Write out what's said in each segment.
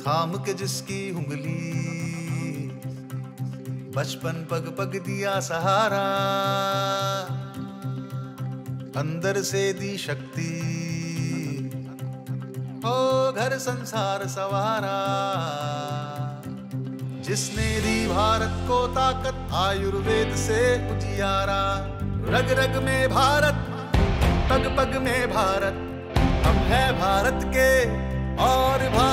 थाम के जिसकी उंगली। बचपन पग पग दिया सहारा। अंदर से दी शक्ति। हो घर संसार सवारा। जिसने दी भारत को ताकत, आयुर्वेद से उजियारा। रग रग में भारत, पग पग में भारत। हम है भारत के और भारत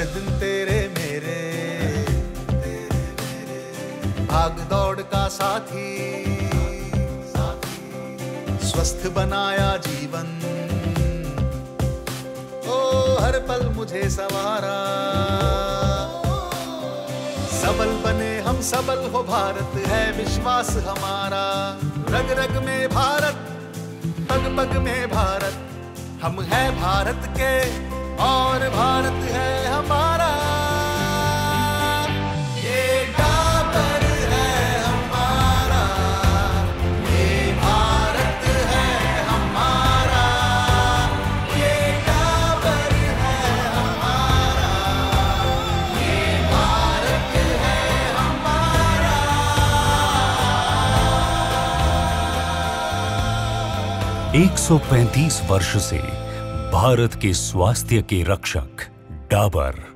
हर दिन तेरे मेरे। भाग दौड़ का साथी। स्वस्थ बनाया जीवन। ओ, हर पल मुझे सवारा। सबल बने हम, सबल हो भारत, है विश्वास हमारा। रग रग में भारत, पग पग में भारत। हम है भारत के और भारत है 135 वर्ष से भारत के स्वास्थ्य के रक्षक डाबर।